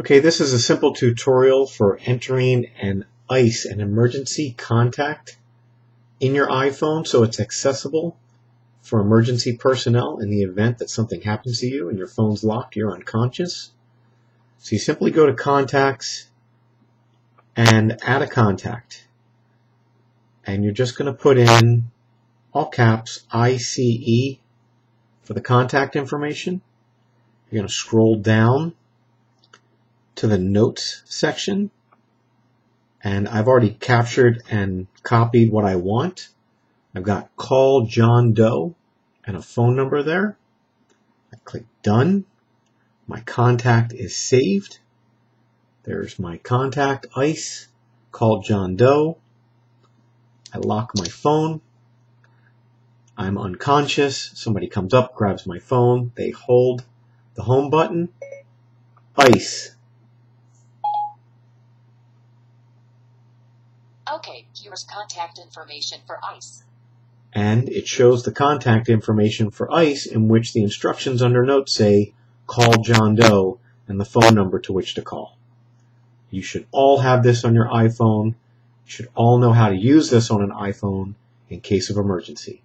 Okay, this is a simple tutorial for entering an ICE, an emergency contact, in your iPhone so it's accessible for emergency personnel in the event that something happens to you and your phone's locked, you're unconscious. So you simply go to contacts and add a contact. And you're just going to put in all caps ICE for the contact information. You're going to scroll down to the notes section and I've already captured and copied what I want. I've got call John Doe and a phone number there. I click done. My contact is saved. There's my contact ICE, call John Doe. I lock my phone. I'm unconscious. Somebody comes up, grabs my phone. They hold the home button. ICE. Okay, here's contact information for ICE. And it shows the contact information for ICE in which the instructions under note say call John Doe and the phone number to which to call. You should all have this on your iPhone. You should all know how to use this on an iPhone in case of emergency.